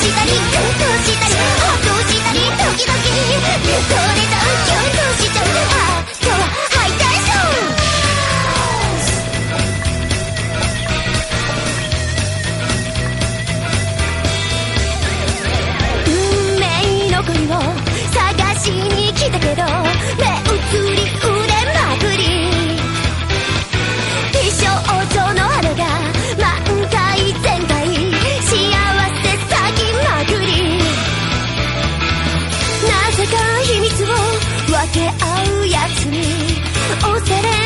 下にぐっとけ合うやつに押れ